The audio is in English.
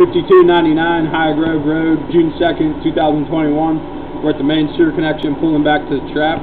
5299 High Grove Road, June 2nd, 2021. We're at the main sewer connection, pulling back to the trap.